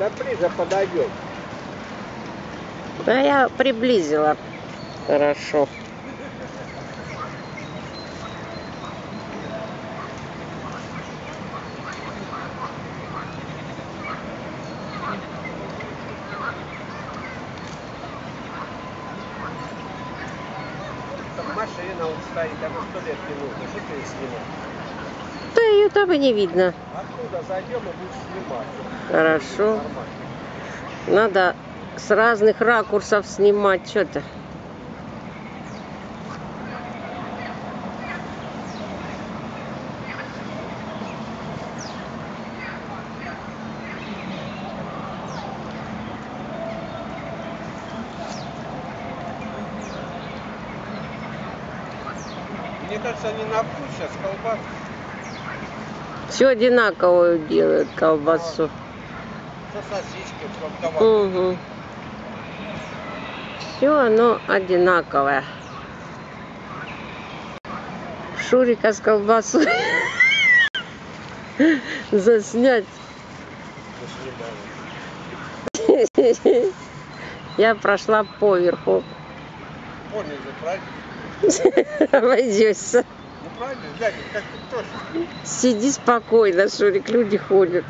Да ближе подойдем. Да я приблизила. Хорошо. Машина вот стоит, а на сто лет не нужно. Что ты снимаешь? Ее там и не видно. Оттуда зайдем и будешь снимать. Хорошо. Надо с разных ракурсов снимать что-то. Мне кажется, они на вкус сейчас колбас. Все одинаковую делают колбасу. Сосиски. Угу. Все оно одинаковое. Шурика с колбасой заснять. Я прошла поверху. Понял? Обойдешься сиди спокойно шурик люди ходят.